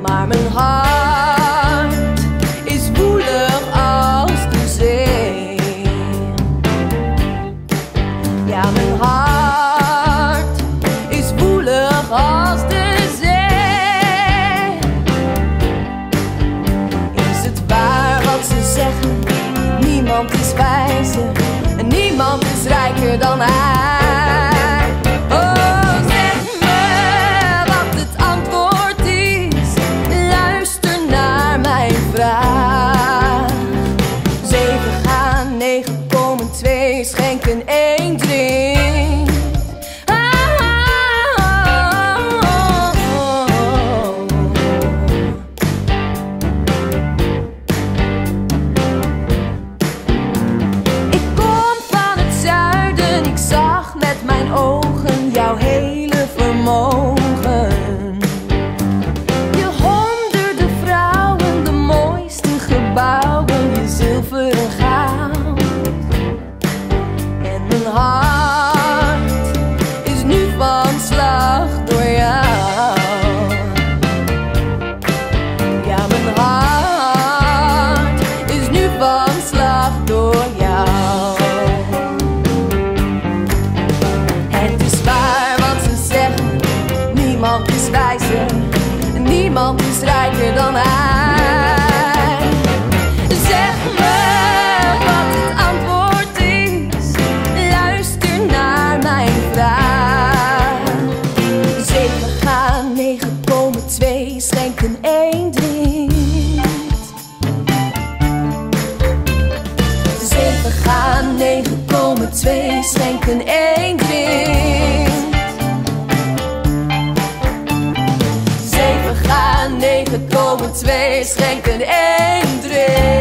Maar mijn hart is woelig als de zee. Ja, mijn hart is woelig als de zee. Is het waar wat ze zeggen? Niemand is wijzer en niemand is rijker dan hij. Schenken, één oh. Ik kom van het zuiden, ik zag met mijn ogen jouw hele vermogen. Je honderden vrouwen, de mooiste gebouwen, is rijker dan hij. Zeg me wat het antwoord is, luister naar mijn vraag. Zeven gaan, negen komen, twee schenken, één drinkt. Zeven gaan, negen komen, twee schenken, één schenken en drinken.